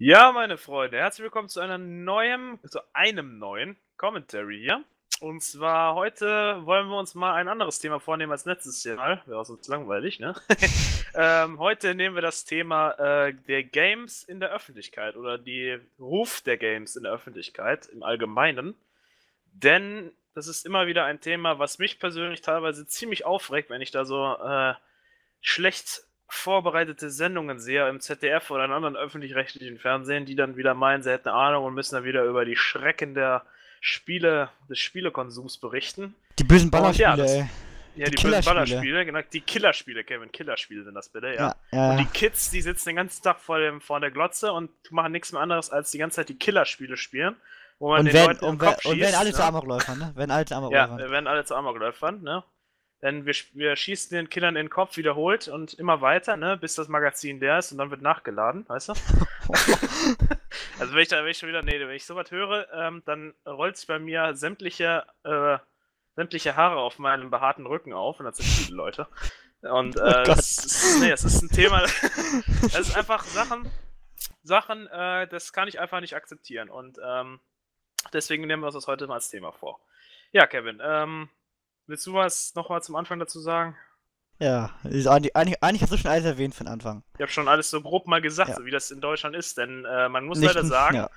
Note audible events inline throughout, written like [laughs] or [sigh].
Ja, meine Freunde, herzlich willkommen zu einer neuen, zu einem neuen Commentary hier. Und zwar heute wollen wir uns mal ein anderes Thema vornehmen als letztes Mal. Wäre sonst langweilig, ne? [laughs] ähm, heute nehmen wir das Thema äh, der Games in der Öffentlichkeit oder die Ruf der Games in der Öffentlichkeit im Allgemeinen. Denn das ist immer wieder ein Thema, was mich persönlich teilweise ziemlich aufregt, wenn ich da so äh, schlecht vorbereitete Sendungen sehe im ZDF oder in anderen öffentlich-rechtlichen Fernsehen, die dann wieder meinen, sie hätten eine Ahnung und müssen dann wieder über die Schrecken der Spiele, des Spielekonsums berichten. Die bösen Ballerspiele, ja, das, ey. Ja, die, die bösen Ballerspiele, genau. Die Killerspiele, Kevin. Killerspiele sind das bitte, ja. ja, ja. Und die Kids, die sitzen den ganzen Tag vor, dem, vor der Glotze und machen nichts mehr anderes, als die ganze Zeit die Killerspiele spielen. Wo man und den wenn, Leuten und, Kopf und werden alle ne? zu Amokläufern, ne? Werden alle zu Amokläufern. Ja, werden alle zu Amokläufern, ne? Denn wir, wir schießen den Killern in den Kopf wiederholt und immer weiter, ne, bis das Magazin leer ist und dann wird nachgeladen, weißt du? [laughs] also wenn ich da wenn ich schon wieder, nee, wenn ich sowas höre, ähm, dann rollt sich bei mir sämtliche, äh, sämtliche Haare auf meinem behaarten Rücken auf und das sind viele Leute. Und oh äh, oh das, ist, nee, es ist ein Thema, [laughs] es ist einfach Sachen, Sachen, äh, das kann ich einfach nicht akzeptieren und ähm, deswegen nehmen wir uns das heute mal als Thema vor. Ja, Kevin, ähm, Willst du was nochmal zum Anfang dazu sagen? Ja, eigentlich, eigentlich hast du schon alles erwähnt von Anfang. Ich habe schon alles so grob mal gesagt, ja. so wie das in Deutschland ist, denn äh, man muss Nicht, leider sagen, ja.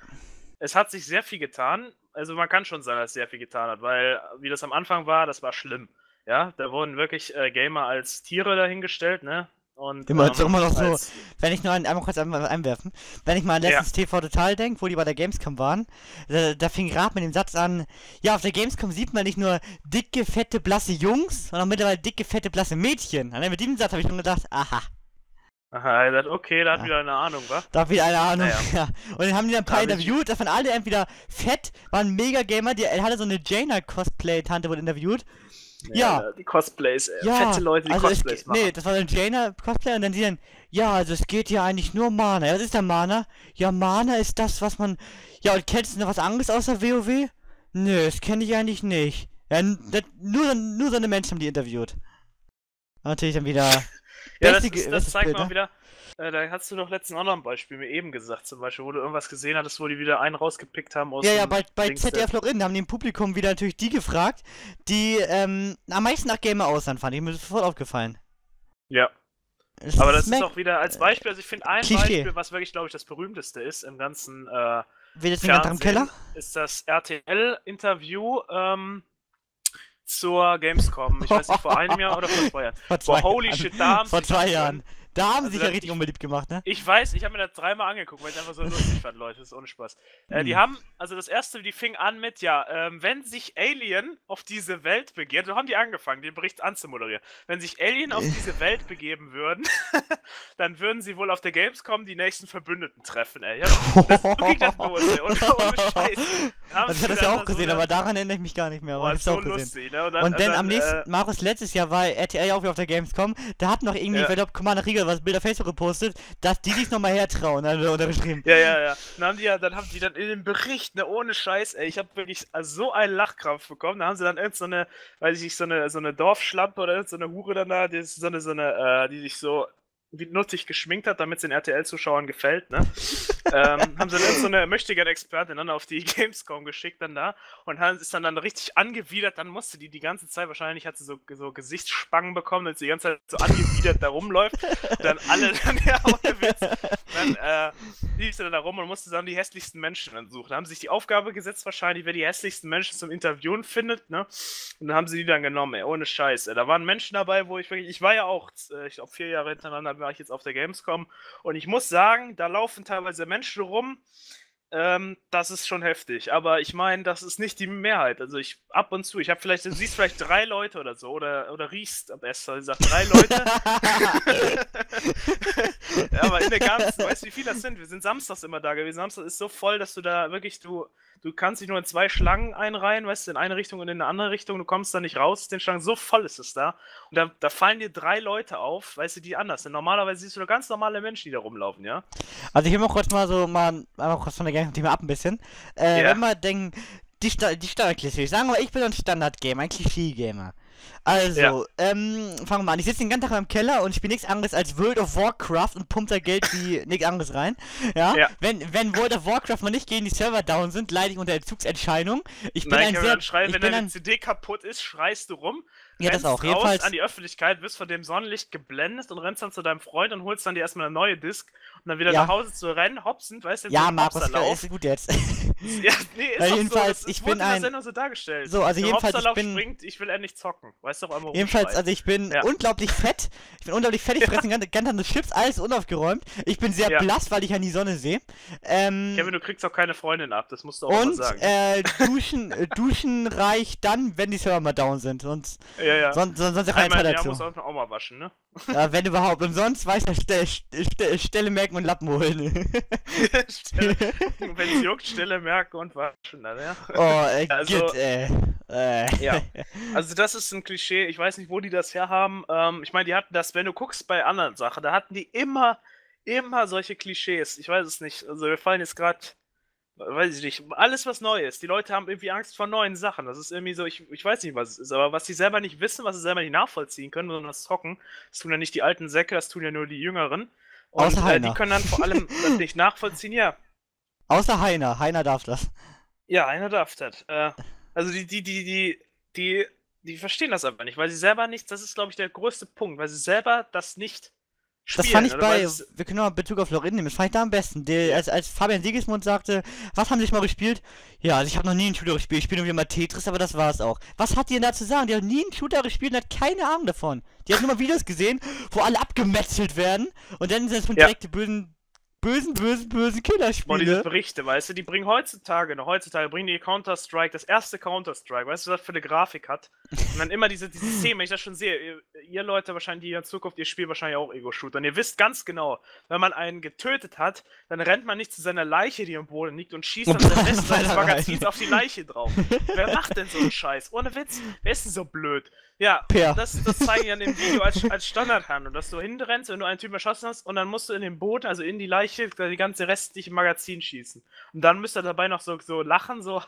es hat sich sehr viel getan. Also man kann schon sagen, dass es sehr viel getan hat, weil wie das am Anfang war, das war schlimm. Ja, da wurden wirklich äh, Gamer als Tiere dahingestellt, ne? Und, immer, ähm, immer noch so, wenn ich nur ein, einmal kurz einwerfen, wenn ich mal an letztes ja. TV Total denke, wo die bei der Gamescom waren, da, da fing gerade mit dem Satz an, ja, auf der Gamescom sieht man nicht nur dicke, fette, blasse Jungs, sondern mittlerweile dicke, fette, blasse Mädchen. Und mit diesem Satz habe ich schon gedacht, aha. Aha, er sagt, okay, da hat ja. wieder eine Ahnung, wa? Da hat wieder eine Ahnung, naja. [laughs] ja. Und dann haben die dann ein paar interviewt, davon alle entweder fett, waren mega Gamer, die hatte so eine Jaina-Cosplay-Tante wurde interviewt. Ja. ja. Die Cosplays, äh, ja, fette Leute, die also Cosplays es, machen. Nee, das war ein Jaina-Cosplay und dann sie dann, ja, also es geht ja eigentlich nur Mana. Ja, was ist der Mana? Ja, Mana ist das, was man. Ja, und kennst du noch was anderes außer WoW? Nö, das kenne ich eigentlich nicht. Ja, das, nur, nur so eine Menschen haben die interviewt. Natürlich dann wieder. [laughs] ja, das, ist, das zeigt Bild, mal ne? wieder äh, da hast du doch letztens auch noch ein Beispiel mir eben gesagt, zum Beispiel, wo du irgendwas gesehen hattest, wo die wieder einen rausgepickt haben aus Ja, ja, bei, bei ZDF Lorin haben die im Publikum wieder natürlich die gefragt, die ähm, am meisten nach Gamer aussehen, fand ich mir sofort aufgefallen. Ja. Das Aber das ist auch wieder als Beispiel, also ich finde ein Klischee. Beispiel, was wirklich, glaube ich, das berühmteste ist im ganzen äh, Wie das Fernsehen, im Keller? ist das RTL-Interview ähm, zur Gamescom. Ich weiß nicht, vor einem Jahr oder vor zwei Jahren. [laughs] Vor zwei Boah, holy shit, da haben Vor zwei Jahren. Da haben also sie sich ja richtig ich, unbeliebt gemacht, ne? Ich weiß, ich habe mir das dreimal angeguckt, weil ich einfach so lustig [laughs] fand, Leute. Das ist ohne Spaß. Äh, hm. Die haben, also das erste, die fing an mit, ja, ähm, wenn sich Alien auf diese Welt begeht, so haben die angefangen, den Bericht anzumoderieren. Wenn sich Alien auf diese Welt begeben würden, [laughs] dann würden sie wohl auf der Gamescom die nächsten Verbündeten treffen, ey. Ja, das ist wirklich das Los, ey. Und, [laughs] ohne Scheiß. Also ich hatte das ja auch gesehen, so aber daran erinnere ich mich gar nicht mehr. Aber so auch lustig, ne? Und dann, und dann, dann am nächsten, äh, Markus, letztes Jahr war RTL auch wieder auf der Gamescom, da hat noch irgendwie, ja. ich glaube, Commander Riegel was Bilder Facebook gepostet, dass die sich nochmal hertrauen, hat er untergeschrieben. Ja, ja, ja. Dann haben die ja, dann haben die dann in dem Bericht, ne, ohne Scheiß, ey, ich habe wirklich so einen Lachkrampf bekommen. Da haben sie dann irgend so eine, weiß ich nicht, so eine, so eine Dorfschlampe oder so eine Hure dann da, die so eine, so eine, äh, die sich so wie nuttig geschminkt hat, damit es den RTL-Zuschauern gefällt, ne? [laughs] ähm, haben sie dann so eine Möchtegern-Expertin dann auf die [laughs] Gamescom geschickt dann da und haben, ist dann dann richtig angewidert, dann musste die die ganze Zeit, wahrscheinlich hat sie so, so Gesichtsspangen bekommen, dass sie die ganze Zeit so angewidert da rumläuft dann alle [laughs] dann, ja, ohne Witz, dann äh, lief sie dann da rum und musste dann die hässlichsten Menschen dann suchen. Da haben sie sich die Aufgabe gesetzt wahrscheinlich, wer die hässlichsten Menschen zum Interviewen findet, ne? Und dann haben sie die dann genommen, ey, ohne Scheiß. Da waren Menschen dabei, wo ich wirklich, ich war ja auch, äh, ich glaube, vier Jahre hintereinander war ich jetzt auf der Gamescom. Und ich muss sagen, da laufen teilweise Menschen rum. Ähm, das ist schon heftig. Aber ich meine, das ist nicht die Mehrheit. Also ich ab und zu, ich habe vielleicht, du siehst vielleicht drei Leute oder so, oder, oder riechst am besten. Sag drei Leute. [laughs] der ganzen, weißt du, wie viele das sind? Wir sind samstags immer da gewesen. Samstag ist so voll, dass du da wirklich, du, du kannst dich nur in zwei Schlangen einreihen, weißt du, in eine Richtung und in eine andere Richtung, du kommst da nicht raus, den Schlangen, so voll ist es da. Und da, da fallen dir drei Leute auf, weißt du, die anders sind. Normalerweise siehst du da ganz normale Menschen, die da rumlaufen, ja? Also ich will mal kurz mal so, mal, mal kurz von der Game-Thema ab ein bisschen. Äh, ja. wenn man denkt, die, Sta die Standard-Klischee, sagen wir, ich bin ein Standard-Gamer, ein Klischee-Gamer. Also, ja. ähm, fangen wir mal an. Ich sitze den ganzen Tag im Keller und ich bin nichts anderes als World of Warcraft und pumpt da Geld wie [laughs] nichts anderes rein. Ja? ja? Wenn, wenn World of Warcraft mal nicht gegen die Server down sind, leide ich unter Entzugserscheinung. Ich bin Nein, ein sehr. Schreien, wenn deine CD kaputt ist, schreist du rum. Ja, das auch. Jedenfalls an die Öffentlichkeit, wirst von dem Sonnenlicht geblendet und rennst dann zu deinem Freund und holst dann dir erstmal eine neue Disc und dann wieder ja. nach Hause zu rennen, hopsend, weißt du? Ja, Markus, ist gut jetzt. [laughs] ja, nee, [laughs] ist ja, jedenfalls, so, ich bin ein. so dargestellt. So, also Der jedenfalls, ich bin. Springt, ich will endlich zocken, weißt du, auch einmal Jedenfalls, also ich bin ja. unglaublich fett. Ich bin unglaublich fett, ich [laughs] fresse ja. ganz andere Chips, alles unaufgeräumt. Ich bin sehr blass, weil ich ja die Sonne sehe. Ähm, Kevin, du kriegst auch keine Freundin ab, das musst du auch und, mal sagen. Äh, duschen, äh, duschen reicht dann, wenn die Server mal down sind. Sonst, ja, ja. sonst, sonst, sonst ja keine Zeit dazu. muss auch mal waschen, ne? Ja, wenn überhaupt. Und sonst weiß er, Stelle, Stelle, Stelle merken und Lappen holen. [laughs] Wenn es juckt, Stelle merken und waschen dann, ja. Oh, äh, also, geht, äh, äh. Ja. [laughs] Also das ist ein Klischee, ich weiß nicht, wo die das herhaben. Ähm, ich meine, die hatten das, wenn du guckst bei anderen Sachen, da hatten die immer, immer solche Klischees. Ich weiß es nicht. Also wir fallen jetzt gerade weiß ich nicht, alles was neu ist. Die Leute haben irgendwie Angst vor neuen Sachen. Das ist irgendwie so, ich, ich weiß nicht, was es ist, aber was sie selber nicht wissen, was sie selber nicht nachvollziehen können, sondern das Zocken, das tun ja nicht die alten Säcke, das tun ja nur die Jüngeren. Und Außer Heiner. Äh, die können dann vor allem [laughs] das nicht nachvollziehen, ja. Außer Heiner, Heiner darf das. Ja, Heiner darf das. Äh, also die, die, die, die, die, die verstehen das aber nicht, weil sie selber nicht, das ist glaube ich der größte Punkt, weil sie selber das nicht Spielen, das fand ich bei, wir können mal Bezug auf Lorin nehmen, das fand ich da am besten. Der, als, als Fabian Siegesmund sagte, was haben Sie mal gespielt? Ja, also ich habe noch nie einen Shooter gespielt, ich spiele nur mal Tetris, aber das war's auch. Was hat die denn da zu sagen? Die hat nie einen Shooter gespielt und hat keine Ahnung davon. Die hat nur mal Videos gesehen, wo alle abgemetzelt werden und dann sind es von ja. direkt die bösen bösen, bösen, bösen Killerspiele. Und diese Berichte, weißt du, die bringen heutzutage, noch heutzutage bringen die Counter-Strike, das erste Counter-Strike, weißt du, was das für eine Grafik hat? Und dann immer diese, diese Szene, wenn ich das schon sehe, ihr, ihr Leute wahrscheinlich, die in Zukunft, ihr spielt wahrscheinlich auch Ego-Shooter. Und ihr wisst ganz genau, wenn man einen getötet hat, dann rennt man nicht zu seiner Leiche, die am Boden liegt, und schießt dann den Rest seines Magazins auf die Leiche drauf. Wer macht denn so einen Scheiß? Ohne Witz, wer ist denn so blöd? Ja, das, das zeigen ja in dem Video als, als Standardhandlung, dass du hinrennst, wenn du einen Typen erschossen hast, und dann musst du in den Boden, also in die Leiche, die ganze restliche Magazin schießen. Und dann müsst ihr dabei noch so, so lachen, so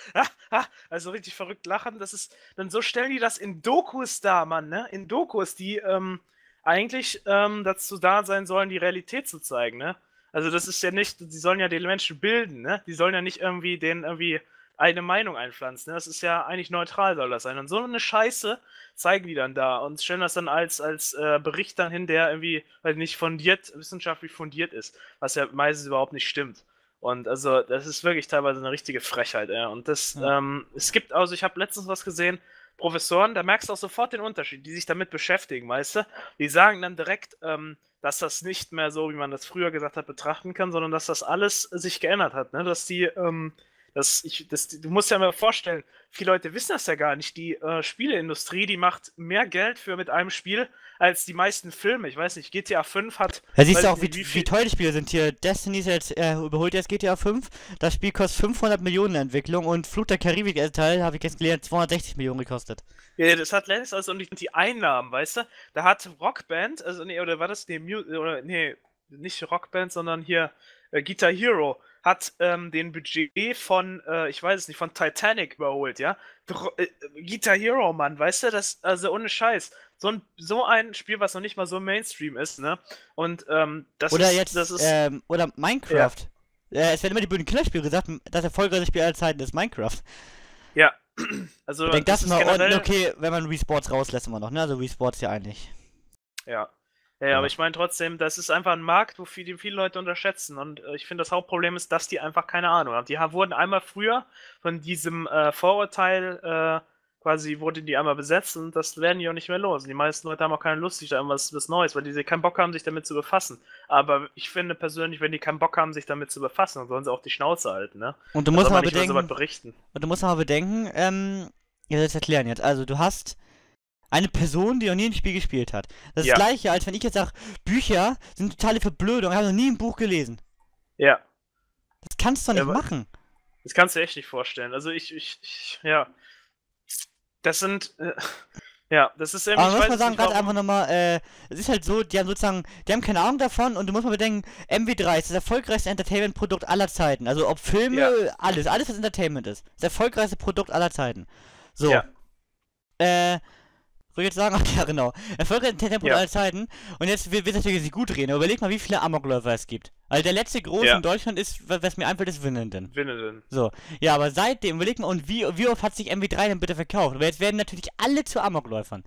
[laughs] also richtig verrückt lachen. Das ist, dann so stellen die das in Dokus da, Mann, ne? In Dokus, die ähm, eigentlich ähm, dazu da sein sollen, die Realität zu zeigen, ne? Also das ist ja nicht, die sollen ja den Menschen bilden, ne? Die sollen ja nicht irgendwie den irgendwie eine Meinung einpflanzen. Ne? Das ist ja eigentlich neutral, soll das sein. Und so eine Scheiße zeigen die dann da und stellen das dann als, als äh, Bericht dann hin, der irgendwie halt nicht fundiert, wissenschaftlich fundiert ist, was ja meistens überhaupt nicht stimmt. Und also, das ist wirklich teilweise eine richtige Frechheit, ja. Und das, ja. ähm, es gibt, also ich habe letztens was gesehen, Professoren, da merkst du auch sofort den Unterschied, die sich damit beschäftigen, weißt du? Die sagen dann direkt, ähm, dass das nicht mehr so, wie man das früher gesagt hat, betrachten kann, sondern dass das alles sich geändert hat, ne? Dass die, ähm, das, ich, das, du musst ja mal vorstellen, viele Leute wissen das ja gar nicht. Die äh, Spieleindustrie, die macht mehr Geld für mit einem Spiel als die meisten Filme. Ich weiß nicht, GTA 5 hat. Da siehst du auch, wie, wie, wie teuer die Spiele sind hier. Destiny ist jetzt, äh, überholt jetzt GTA 5. Das Spiel kostet 500 Millionen Entwicklung und Flut der Karibik äh, Teil, habe ich jetzt gelernt, 260 Millionen gekostet. Ja, das hat längst also nicht die Einnahmen, weißt du? Da hat Rockband, also nee, oder war das, nee, Mu oder, nee, nicht Rockband, sondern hier äh, Guitar Hero hat ähm, den Budget von, äh, ich weiß es nicht, von Titanic überholt, ja. Dr äh, Guitar Hero, Mann, weißt du, das, also ohne Scheiß. So ein, so ein Spiel, was noch nicht mal so Mainstream ist, ne? Und ähm, das oder ist. Jetzt, das ist, ähm, oder Minecraft. Ja. Äh, es werden immer die bösen Killerspiele gesagt, das erfolgreichste Spiel aller Zeiten ist Minecraft. Ja. [clears throat] Also. Ich denke, das, das ist mal generell... okay, wenn man Resports rauslässt immer noch, ne? Also Resports ja eigentlich. Ja. Ja, ja, aber ich meine trotzdem, das ist einfach ein Markt, wo viele, viele Leute unterschätzen. Und äh, ich finde, das Hauptproblem ist, dass die einfach keine Ahnung haben. Die wurden einmal früher von diesem äh, Vorurteil äh, quasi, wurde die einmal besetzt und das werden die auch nicht mehr los. Und die meisten Leute haben auch keine Lust, sich da irgendwas was Neues, weil die keinen Bock haben, sich damit zu befassen. Aber ich finde persönlich, wenn die keinen Bock haben, sich damit zu befassen, dann sollen sie auch die Schnauze halten, ne? Und du musst mal bedenken, und du musst mal bedenken, ähm, ich will das erklären jetzt. Also du hast eine Person, die noch nie ein Spiel gespielt hat. Das ist ja. das gleiche, als wenn ich jetzt sage, Bücher sind totale Verblödung, ich habe noch nie ein Buch gelesen. Ja. Das kannst du doch nicht ja, machen. Das kannst du echt nicht vorstellen. Also ich, ich, ich ja. Das sind, äh, ja, das ist irgendwie. Aber muss man sagen, gerade einfach nochmal, äh, es ist halt so, die haben sozusagen, die haben keine Ahnung davon und du musst mal bedenken, MW3 ist das erfolgreichste Entertainment-Produkt aller Zeiten. Also ob Filme, ja. alles, alles was Entertainment ist. Das erfolgreichste Produkt aller Zeiten. So. Ja. äh, soll ich jetzt sagen? [laughs] Ach ja, genau. Erfolgreichste Tempo ja. aller Zeiten. Und jetzt wird es natürlich gut reden, aber überleg mal, wie viele Amokläufer es gibt. Also der letzte große ja. in Deutschland ist, was mir einfällt, ist Winnenden. Winnenden. So. Ja, aber seitdem, überleg mal, und wie, wie oft hat sich MW3 denn bitte verkauft? Aber jetzt werden natürlich alle zu Amokläufern.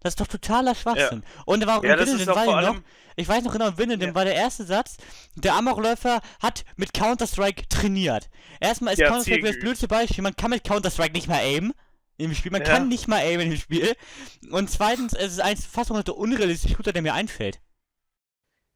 Das ist doch totaler Schwachsinn. Ja. Und warum ja, Winnenden war noch, ich weiß noch genau, Winnenden ja. war der erste Satz, der Amokläufer hat mit Counter-Strike trainiert. Erstmal ist Counter-Strike das blödste Beispiel, man kann mit Counter-Strike nicht mehr aimen im Spiel. Man ja. kann nicht mal aimen im Spiel. Und zweitens, es ist eins fast noch der unrealistische Shooter, der mir einfällt.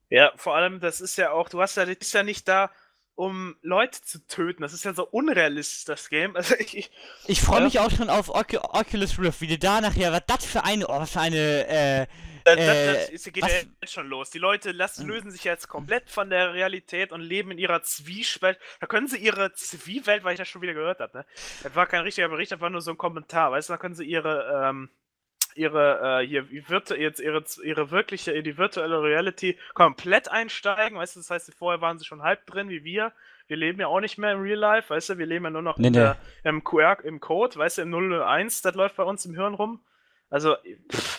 Ja, vor allem, das ist ja auch, du hast ja, das ist ja nicht da, um Leute zu töten. Das ist ja so unrealistisch, das Game. [laughs] Also ich, ich, freue ja. mich auch schon auf Oc Oculus Rift, wie du da nachher, was das für eine, oh, was für eine, äh, das, das, das geht was? ja jetzt schon los. Die Leute lassen, lösen sich jetzt komplett von der Realität und leben in ihrer Zwiespalt. Da können sie ihre Zwiewelt, weil ich das schon wieder gehört habe, ne? Das war kein richtiger Bericht, das war nur so ein Kommentar, weißt du, da können sie ihre, ähm, ihre, äh, hier, virtu jetzt ihre, ihre wirkliche, die virtuelle Reality komplett einsteigen, weißt du, das heißt, vorher waren sie schon halb drin, wie wir. Wir leben ja auch nicht mehr im Real Life, weißt du, wir leben ja nur noch nee, nee. Der, im QR, im Code, weißt du, im 001, das läuft bei uns im Hirn rum. Also, pff,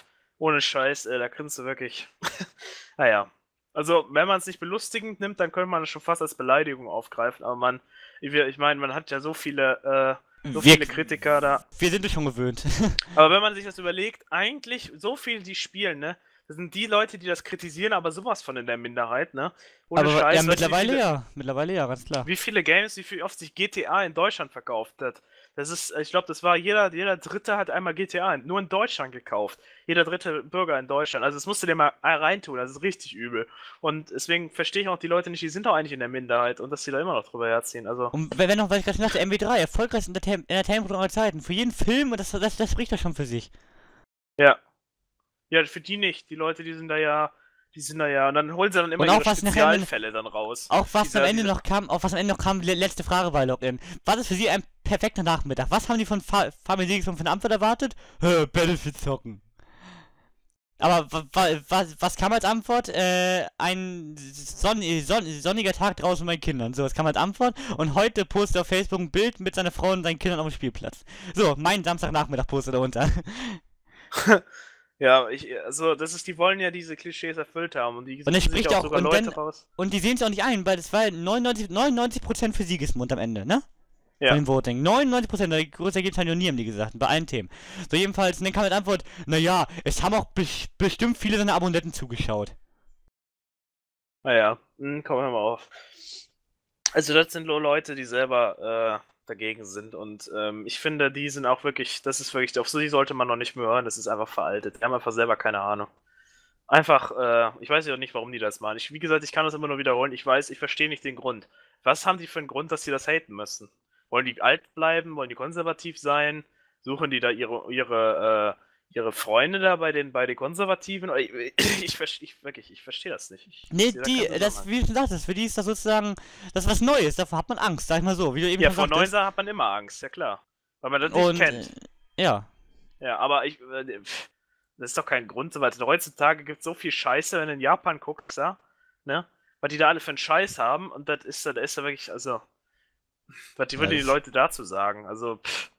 ohne Scheiß, äh, da grinst du wirklich. [laughs] naja. Also, wenn man es nicht belustigend nimmt, dann könnte man es schon fast als Beleidigung aufgreifen. Aber man, ich, ich meine, man hat ja so viele, äh, so wir, viele Kritiker da. Wir sind schon gewöhnt. [laughs] aber wenn man sich das überlegt, eigentlich so viele, die spielen, ne? Das sind die Leute, die das kritisieren, aber sowas von in der Minderheit, ne? Ohne aber, Scheiß. Ja, mittlerweile viele, ja. Mittlerweile ja, ganz klar. Wie viele Games, wie viel oft sich GTA in Deutschland verkauft hat. Das ist, ich glaube, das war jeder, jeder Dritte hat einmal GTA nur in Deutschland gekauft. Jeder dritte Bürger in Deutschland. Also das musst du dir mal reintun, das ist richtig übel. Und deswegen verstehe ich auch die Leute nicht, die sind doch eigentlich in der Minderheit und dass die da immer noch drüber herziehen. Also. Und wenn noch, was ich gerade dachte, MW3, erfolgreichste Entertainment aller Zeiten. Für jeden Film, das, das, das spricht doch schon für sich. Ja. Ja, für die nicht. Die Leute, die sind da ja die sind da ja, und dann holen sie dann immer und ihre Spezialfälle dann raus. Auch was dieser, am Ende noch kam, auch was am Ende noch kam, letzte Frage bei Login. Was ist für Sie ein perfekter Nachmittag? Was haben die von Fa Fabian Siegesmann von Antwort erwartet? Battlefield zocken. Aber was, was kam als Antwort? Äh, ein sonn sonn sonniger Tag draußen mit meinen Kindern. So, das kam als Antwort. Und heute postet er auf Facebook ein Bild mit seiner Frau und seinen Kindern auf dem Spielplatz. So, mein Samstagnachmittag postet er unter. [laughs] Ja, ich, also das ist, die wollen ja diese Klischees erfüllt haben und die und spricht auch, sogar und Leute wenn, raus. Und die sehen es auch nicht ein, weil das war 99, 99% für Siegesmund am Ende, ne? Ja. Von dem Voting. 99%, der größte Ergebnis haben nie, haben die gesagt, bei allen Themen. So jedenfalls, und dann kam mit Antwort, naja, es haben auch be bestimmt viele seiner Abonnenten zugeschaut. Naja, hm, kommen wir mal auf. Also das sind nur Leute, die selber äh, dagegen sind. Und ähm, ich finde, die sind auch wirklich, das ist wirklich, auf sie sollte man noch nicht mehr hören, das ist einfach veraltet. Die haben einfach selber keine Ahnung. Einfach, äh, ich weiß ja auch nicht, warum die das machen. Ich, wie gesagt, ich kann das immer nur wiederholen. Ich weiß, ich verstehe nicht den Grund. Was haben die für einen Grund, dass sie das haten müssen? Wollen die alt bleiben? Wollen die konservativ sein? Suchen die da ihre, ihre äh, ihre Freunde da bei den, bei den Konservativen? Ich, ich, ich, wirklich, ich verstehe das nicht. Ich, nee, die, das, wie du sagtest, für die ist das sozusagen, das ist was Neues, davor hat man Angst, sag ich mal so, wie du eben Ja, vor Neuser hat man immer Angst, ja klar. Weil man das nicht Und, kennt. Äh, ja. Ja, aber ich, äh, das ist doch kein Grund, weil heutzutage gibt es so viel Scheiße, wenn du in Japan guckst, ja, ne? Was die da alle für einen Scheiß haben und das ist, das ist ja wirklich, also, was die, würden die Leute dazu sagen, also, pff.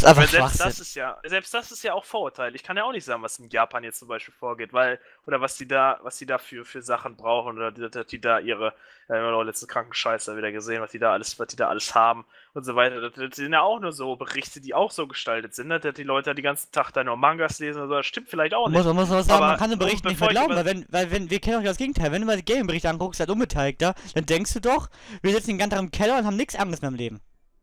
Ist einfach selbst das ist ja, selbst das ist ja auch Vorurteil. Ich kann ja auch nicht sagen, was in Japan jetzt zum Beispiel vorgeht, weil, oder was die da, was die da für, für Sachen brauchen, oder die, die da ihre, ja, wir haben auch letzten Krankenscheiß da wieder gesehen, was die da alles, was die da alles haben und so weiter. Das, sind ja auch nur so Berichte, die auch so gestaltet sind, ne? dass die Leute den ganzen Tag da nur Mangas lesen oder so. Das stimmt vielleicht auch nicht. Muss, muss man sagen, man kann den Bericht nicht mehr glauben, weil wenn, weil wenn, wir kennen auch das Gegenteil, wenn du mal den Gaming-Bericht anguckst, als Unbeteiligter, dann denkst du doch, wir sitzen den ganzen Tag im Keller und haben nichts anderes mehr im Leben.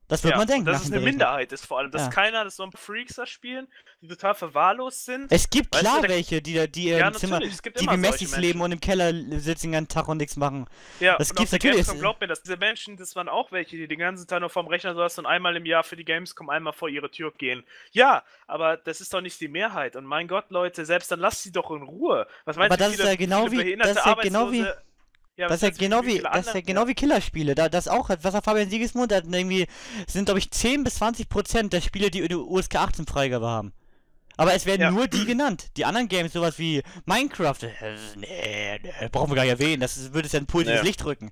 Das wird ja, man denken. Das ist eine Minderheit, ist vor allem, dass ja. keiner, dass so ein Freaks da spielen, die total verwahrlost sind. Es gibt weißt klar du, welche, die, die ja, im Zimmer, die wie Messis leben und im Keller sitzen den ganzen Tag und nichts machen. Ja, das gibt natürlich. Gamescom, glaubt mir, dass diese Menschen, das waren auch welche, die den ganzen Tag nur vorm Rechner saßen und einmal im Jahr für die Gamescom einmal vor ihre Tür gehen. Ja, aber das ist doch nicht die Mehrheit. Und mein Gott, Leute, selbst dann lasst sie doch in Ruhe. Was meinst aber du, das viele, ist ja genau wie, das ist ja genau wie ja, das ist ja genau wie, das ist ja genau wie Killerspiele. Da, das auch, was hat Fabian Siegesmund, hat irgendwie, sind glaube ich 10 bis 20 Prozent der Spiele, die eine USK 18 Freigabe haben. Aber es werden ja. nur die genannt. Die anderen Games, sowas wie Minecraft, äh, nee, nee, brauchen wir gar nicht erwähnen. Das würde es ja ein positives ja. Licht drücken.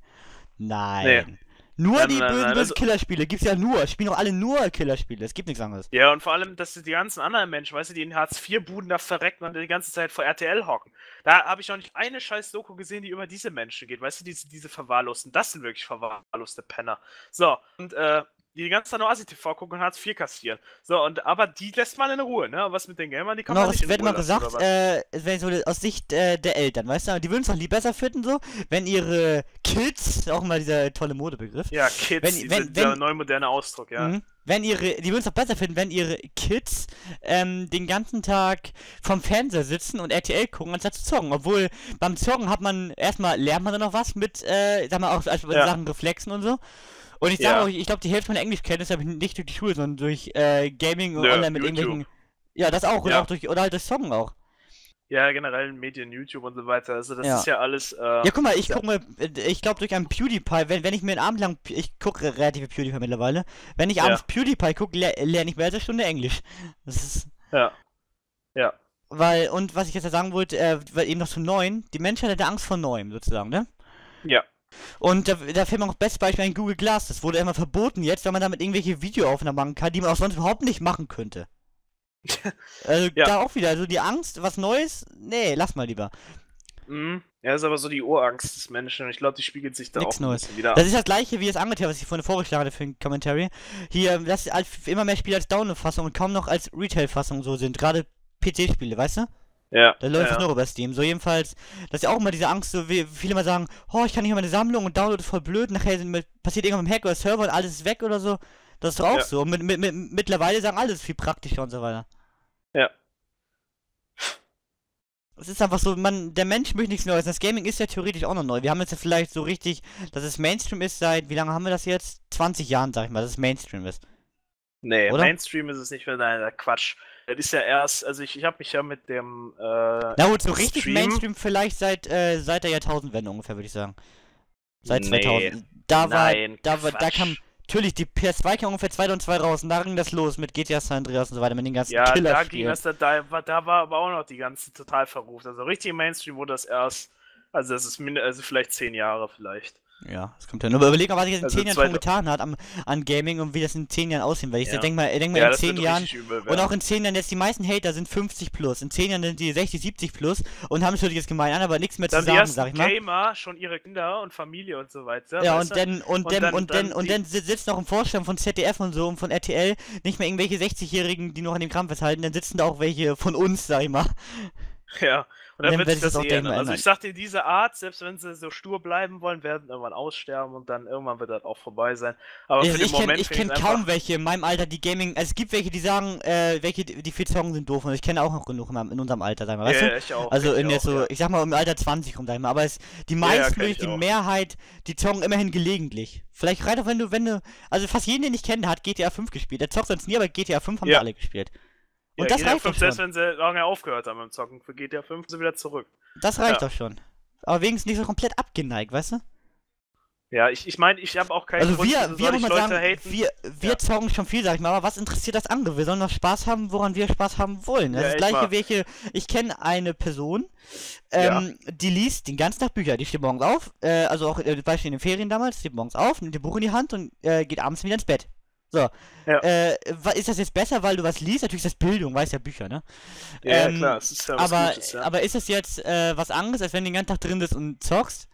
Nein. Nee. Nur nein, die nein, bösen, bösen also... Killerspiele gibt's ja nur. Spielen doch alle nur Killerspiele. Es gibt nichts anderes. Ja, und vor allem, dass die ganzen anderen Menschen, weißt du, die in Hartz-IV-Buden da verrecken und die ganze Zeit vor RTL hocken. Da habe ich noch nicht eine scheiß Doku gesehen, die über diese Menschen geht. Weißt du, diese, diese Verwahrlosten. Das sind wirklich verwahrloste Penner. So, und äh, die die ganze Zeit nur ASI-TV gucken und Hartz IV kassieren. So, und aber die lässt man in Ruhe, ne? Was mit den Gamern, die kann man nicht in wird Ruhe mal gesagt, äh, wenn so aus Sicht äh, der Eltern, weißt du, die würden es doch lieber besser finden, so, wenn ihre Kids, auch mal dieser tolle Modebegriff. Ja, Kids, wenn, wenn, wenn, neu moderne Ausdruck, ja. Mh, wenn ihre, die würden es doch besser finden, wenn ihre Kids ähm, den ganzen Tag vom Fernseher sitzen und RTL gucken, anstatt zu zocken. Obwohl beim Zocken hat man erstmal lernt man dann noch was mit, äh, sag mal auch also ja. Sachen Reflexen und so. Und ich sage ja. euch, ich glaube, die Hälfte meiner Englischkenntnisse habe ich nicht durch die Schule, sondern durch äh, Gaming und ja, online mit YouTube. irgendwelchen. Ja, das auch, ja. und auch durch, oder halt das Song auch. Ja, generell Medien, YouTube und so weiter. Also das ist ja alles. Äh, ja, guck mal, ich guck mal, ich glaube durch einen PewDiePie, wenn, wenn ich mir einen Abend lang, ich gucke relativ PewDiePie mittlerweile, wenn ich abends PewDiePie gucke, le lerne ich mehr als eine Stunde Englisch. Das ist. Ja. Ja. Weil, und was ich jetzt sagen wollte, äh, weil eben noch zu neuen, die Menschheit hat Angst vor Neuem sozusagen, ne? Ja. Und da, da fällt mir auch das beste Beispiel ein Google Glass. Das wurde immer verboten jetzt, weil man damit irgendwelche Videoaufnahmen machen kann, die man auch sonst überhaupt nicht machen könnte. [laughs] also ja. da auch wieder, also die Angst, was Neues, nee, lass mal lieber. Mhm. Ja, ist aber so die Urangst des Menschen und ich glaube, die spiegelt sich da Nix auch Neues. wieder Das ist das gleiche wie das Angeteer, was ich vorhin vorgeschlagen hatte für ein Commentary. Hier, dass immer mehr Spiele als Download-Fassung und kaum noch als Retail-Fassung so sind. Gerade PC-Spiele, weißt du? Ja. Da läuft ja, es nur über Steam. So jedenfalls, das ist ja auch immer diese Angst, so wie viele mal sagen, oh, ich kann nicht mehr meine Sammlung und Download ist voll blöd, nachher mit, passiert irgendwann mit Hack oder Server und alles ist weg oder so. Das ist doch auch ja. so. Mit, mit, mit, mittlerweile sagen alles viel praktischer und so weiter. Ja. Es ist einfach so, man, der Mensch möchte nichts Neues. Das Gaming ist ja theoretisch auch noch neu. Wir haben jetzt ja vielleicht so richtig, dass es Mainstream ist seit, wie lange haben wir das jetzt? 20 Jahren, sag ich mal, dass es Mainstream ist. Nee, Oder? Mainstream ist es nicht mehr, nein, Quatsch. Das ist ja erst, also ich, ich habe mich ja mit dem. Äh, Na gut, so richtig Stream Mainstream vielleicht seit, äh, seit der Jahrtausendwende ungefähr, würde ich sagen. Seit nee, 2000. Da war, nein, da war, da kam, natürlich, die PS2 kam ungefähr 2002 raus und da ging das los mit GTA San Andreas und so weiter, mit den ganzen Ja, da ging das, da, da, war, da war aber auch noch die ganze total verruft. Also richtig Mainstream wurde das erst, also das ist also vielleicht zehn Jahre vielleicht. Ja, das kommt ja nur. Überleg mal, was ich jetzt in also 10 Jahren schon getan hat am, an Gaming und wie das in 10 Jahren aussehen wird. Ich ja. denke mal, denk mal ja, in 10 Jahren. Übel, und auch in 10 Jahren jetzt die meisten Hater sind 50 plus. In 10 Jahren sind die 60, 70 plus und haben schon jetzt gemein an, aber nichts mehr dann zu sagen, sag ich mal. Gamer schon ihre Kinder und Familie und so weiter. Ja, und dann, und, und, dann, und, dann, und dann sitzt noch im Vorstand von ZDF und so und von RTL nicht mehr irgendwelche 60-Jährigen, die noch an dem Kram festhalten, dann sitzen da auch welche von uns, sag ich mal. Ja, und dann, dann wird sich das, das auch ändern. Also ich sag dir, diese Art, selbst wenn sie so stur bleiben wollen, werden irgendwann aussterben und dann irgendwann wird das auch vorbei sein. Aber also für den ich Moment kenn, Ich kenne kaum welche in meinem Alter, die Gaming, also es gibt welche, die sagen, äh, welche, die viel zocken sind doof und ich kenne auch noch genug in, in unserem Alter, sag mal, weißt ja, du? Ich auch, also in jetzt so, ja. ich sag mal im Alter 20 rum, sag ich mal, aber es, die meisten, ja, ja die auch. Mehrheit, die zocken immerhin gelegentlich. Vielleicht reicht auch, wenn du, wenn du, also fast jeden, den ich kenne, hat GTA 5 gespielt. Der zockt sonst nie, aber GTA 5 haben wir alle gespielt. Und ja, das GTA reicht 5, doch selbst wenn sie lange aufgehört haben im Zocken, für GTA 5 sind sie wieder zurück. Das reicht ja. doch schon. Aber wenigstens nicht so komplett abgeneigt, weißt du? Ja, ich, ich meine, ich habe auch keinen also Grund, wir, wir, man sagen, haten. wir, wir ja. zocken schon viel, sag ich mal, aber was interessiert das andere? Wir sollen doch Spaß haben, woran wir Spaß haben wollen. Das ja, ist das gleiche, welche, ich kenne eine Person, ähm, ja. die liest den ganzen Tag Bücher, die steht morgens auf, äh, also auch äh, Beispiel in den Ferien damals, steht morgens auf, nimmt ihr Buch in die Hand und äh, geht abends wieder ins Bett. So. Ja. Äh, ist das jetzt besser, weil du was liest? Natürlich ist das Bildung, weißt ja Bücher, ne? Ja, ähm, klar, es ist ja was aber, Gutes, ja. aber ist das jetzt äh, was anderes, als wenn du den ganzen Tag drin bist und zockst?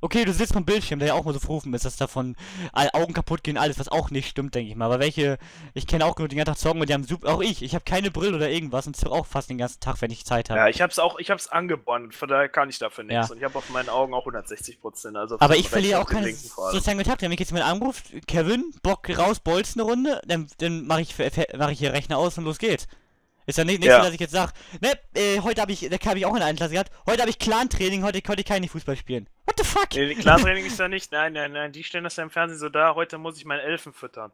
Okay, du sitzt vom Bildschirm, der ja auch mal so verrufen ist, dass davon Augen kaputt gehen, alles, was auch nicht stimmt, denke ich mal. Aber welche, ich kenne auch genug den ganzen Tag zocken und die haben super, auch ich, ich habe keine Brille oder irgendwas und zocke auch fast den ganzen Tag, wenn ich Zeit habe. Ja, ich hab's auch, ich hab's angebahnt, von daher kann ich dafür nichts. Ja. Und ich habe auf meinen Augen auch 160 Prozent, also. Aber ich verliere auch keine sozialen Kontakte. Wenn ich jetzt jemand anruft, Kevin, Bock raus, bolzen eine Runde, dann, dann mache ich, mach ich hier Rechner aus und los geht's. Ist ja nicht, nicht ja. so, dass ich jetzt sage, ne, äh, heute habe ich, da habe ich auch in der Klasse gehabt, heute habe ich Clan-Training, heute konnte ich kein Fußball spielen. What the fuck? Nee, Clan-Training ist ja nicht, nein, nein, nein, die stellen das ja im Fernsehen so da, heute muss ich meinen Elfen füttern.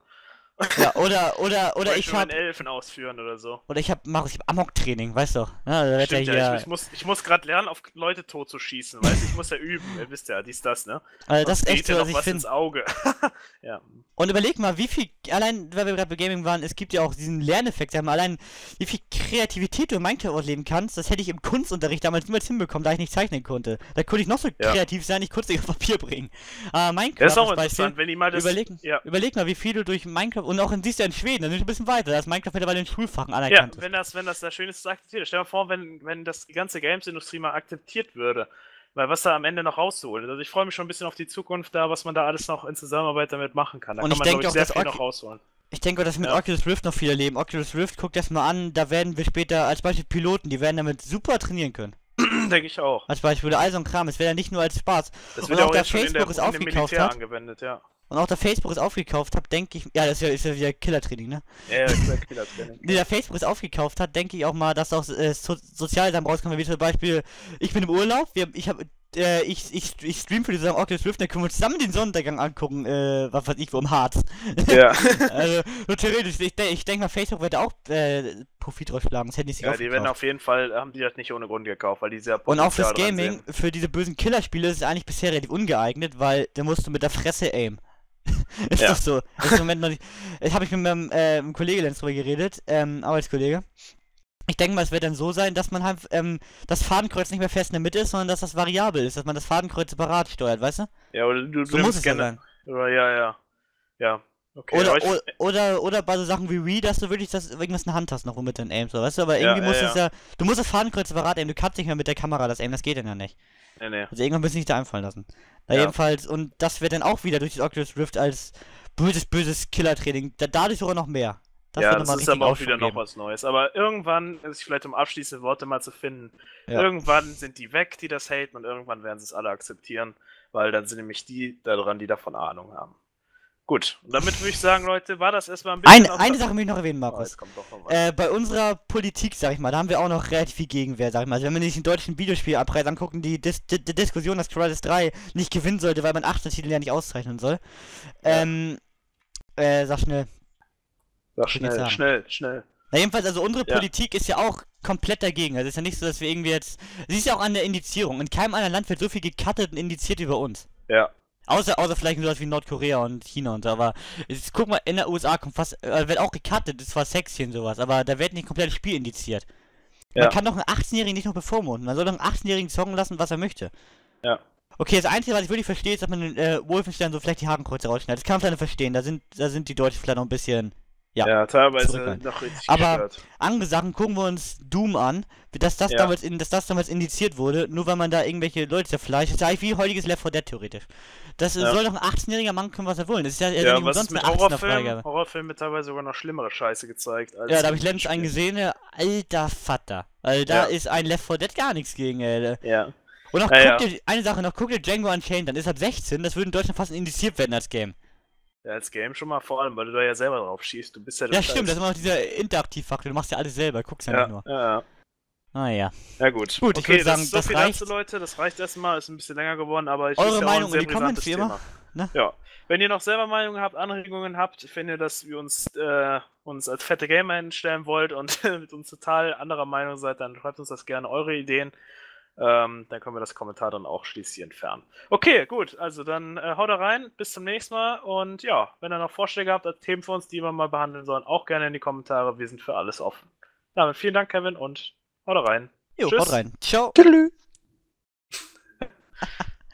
Ja, oder, oder, [laughs] oder ich hab. Elfen ausführen oder so. Oder ich hab, mach ich Amok-Training, weißt du? Ja, Stimmt, ja, ich, ich, muss, ich muss gerade lernen, auf Leute tot zu schießen, weißt du? Ich muss ja üben, ihr wisst ja, dies, das, ne? Also das ist echt so, was ich finde. Auge. [laughs] ja. Und überleg mal, wie viel, allein, weil wir gerade bei Gaming waren, es gibt ja auch diesen Lerneffekt, allein, wie viel Kreativität du in Minecraft ausleben kannst, das hätte ich im Kunstunterricht damals niemals hinbekommen, da ich nicht zeichnen konnte. Da konnte ich noch so ja. kreativ sein, ich konnte es nicht auf Papier bringen. Aber Minecraft das ist auch interessant, wenn ich mal das... Überleg, ja. überleg mal, wie viel du durch Minecraft, und auch in, siehst du in Schweden, da sind wir ein bisschen weiter, da ist Minecraft mittlerweile in Schulfachen anerkannt. Ja, wenn das, wenn das da schön ist, so akzeptiert. Stell dir mal vor, wenn, wenn das die ganze Games-Industrie mal akzeptiert würde, weil was da am Ende noch rauszuholen. Also ich freue mich schon ein bisschen auf die Zukunft da, was man da alles noch in Zusammenarbeit damit machen kann. Da und kann ich man, denke ich, auch, sehr viel noch rausholen. Ich denke, dass mit ja. Oculus Rift noch viel erleben. Oculus Rift, guckt das mal an, da werden wir später als Beispiel Piloten, die werden damit super trainieren können. [clears throat] denke ich auch. Als Beispiel der Eis und Kram, es wäre ja nicht nur als Spaß. Das wird und auch, auch der Facebook ist aufgekauft hat. angewendet, ja. Und auch der Facebook ist aufgekauft hat, denke ich. Ja, das ist ja, ist ja wieder Killertraining, ne? Ja, ja, ist ja [laughs] Killertraining. nee, der Facebook ist aufgekauft hat, denke ich auch mal, dass auch äh, so, Sozialsachen rauskommen, wie zum Beispiel, ich bin im Urlaub, wir, ich habe äh, ich, ich, ich stream für die Saison Oculus Rift, dann können wir uns zusammen den Sonnenuntergang angucken, äh, was weiß ich, wo im Harz. Ja. [laughs] [laughs] also, so theoretisch, ich, ich denke mal, Facebook wird auch äh, Profit rausschlagen, das hätten die sich Ja, die werden auf jeden Fall, haben die das nicht ohne Grund gekauft, weil die sehr Und auch fürs Gaming, für diese bösen Killerspiele ist es eigentlich bisher relativ ungeeignet, weil da musst du mit der Fresse aim. [laughs] ist ja. doch so. Ist im Moment noch nicht. Ich habe ich mit meinem äh, Kollege Lenz drüber geredet, ähm, Arbeitskollege. Ich denke mal, es wird dann so sein, dass man halt ähm, das Fadenkreuz nicht mehr fest in der Mitte ist, sondern dass das variabel ist, dass man das Fadenkreuz separat steuert, weißt du? Ja, oder du, so muss es ja sein. Oder, ja, ja. Ja. Okay, oder, ich... oder, oder bei so Sachen wie Wii, dass du wirklich das irgendwas in der Hand hast, noch womit du dann aimst, weißt du? Aber irgendwie ja, muss ja, es ja. Du musst das Fadenkreuz separat aimen, du kannst nicht mehr mit der Kamera das aimen, das geht dann ja nicht. Nee, nee. Also irgendwann müssen sich da einfallen lassen. Da ja. jedenfalls, und das wird dann auch wieder durch das Oculus Rift als böses, böses Killer-Training. Da, dadurch sogar noch mehr. Das ja, das ist aber auch wieder noch was Neues. Aber irgendwann, ist vielleicht um abschließende Worte mal zu finden, ja. irgendwann sind die weg, die das haten, und irgendwann werden sie es alle akzeptieren, weil dann sind nämlich die daran, die davon Ahnung haben. Gut, und damit würde ich sagen, Leute, war das erstmal ein bisschen. Eine, eine Sache möchte ich noch erwähnen, Markus. Oh, äh, bei unserer Politik, sag ich mal, da haben wir auch noch relativ viel Gegenwehr, sag ich mal. Also, wenn wir sich den deutschen Videospielabpreis angucken, die, Dis die, die Diskussion, dass Crisis 3 nicht gewinnen sollte, weil man 18 Titel ja nicht auszeichnen soll. Ja. Ähm, äh, sag schnell. Sag schnell, schnell, schnell. Na jedenfalls, also unsere ja. Politik ist ja auch komplett dagegen. Also es ist ja nicht so, dass wir irgendwie jetzt. Sie ist ja auch an der Indizierung. In keinem anderen Land wird so viel gecuttet und indiziert über uns. Ja. Außer, außer vielleicht sowas wie Nordkorea und China und so, aber jetzt, guck mal, in der USA kommt fast, äh, wird auch gecuttet, ist zwar sexy und sowas, aber da wird nicht komplett das Spiel indiziert. Ja. Man kann doch einen 18-Jährigen nicht noch bevormunden, man soll doch einen 18-Jährigen zocken lassen, was er möchte. Ja. Okay, das Einzige, was ich wirklich verstehe, ist, dass man in äh, Wolfenstein so vielleicht die Hakenkreuze rausschneidet. Das kann man vielleicht verstehen, da sind, da sind die Deutschen vielleicht noch ein bisschen ja, ja teilweise noch richtig Aber andere Sachen gucken wir uns Doom an, dass das, ja. damals in, dass das damals indiziert wurde, nur weil man da irgendwelche Leute zerfleischt. Das ist eigentlich wie heutiges Left 4 Dead theoretisch. Das ja. soll doch ein 18-jähriger Mann können, was er will. Das ist ja, ja nicht umsonst 18 Freigabe. Horrorfilme wird teilweise sogar noch schlimmere Scheiße gezeigt. ja, da habe ich letztens einen gesehen, alter Vater. Also da ist ein Left 4 Dead gar nichts gegen, ey. Ja. Und noch, ja, guck dir, eine Sache noch, guck dir Django Unchained, dann ist ab 16, das würde in Deutschland fast indiziert werden als Game. Ja, als Game schon mal vor allem, weil du da ja selber drauf schießt. Du bist ja Ja, stimmt, das ist immer noch dieser Interaktivfaktor. Du machst ja alles selber, guckst ja, ja nicht nur. Ja, ja. Naja. Ja, gut. Gut, ich würde sagen, das, so das reicht. Dazu, Leute, das reicht erstmal, ist ein bisschen länger geworden, aber ich Eure Meinung in die Comments, wie immer. Ne? Ja. Wenn ihr noch selber Meinungen habt, Anregungen habt, wenn ihr, dass wir uns, äh, uns als fette Gamer hinstellen wollt und [laughs] mit uns total anderer Meinung seid, dann schreibt uns das gerne eure Ideen. Ähm, dann können wir das Kommentar dann auch schließlich entfernen. Okay, gut. Also dann äh, haut da rein. Bis zum nächsten Mal. Und ja, wenn ihr noch Vorschläge habt, als Themen für uns, die wir mal behandeln sollen, auch gerne in die Kommentare. Wir sind für alles offen. Damit vielen Dank, Kevin, und haut da rein. Jo, Tschüss. haut rein. Ciao. Tschüss. [laughs]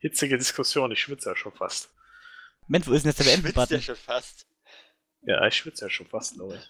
Hitzige Diskussion, ich schwitze ja schon fast. Mensch, wo ist denn jetzt der Beenden-Button? Ich schwitze ja schon fast. Ja, ich schwitze ja schon fast, glaube [laughs] ich.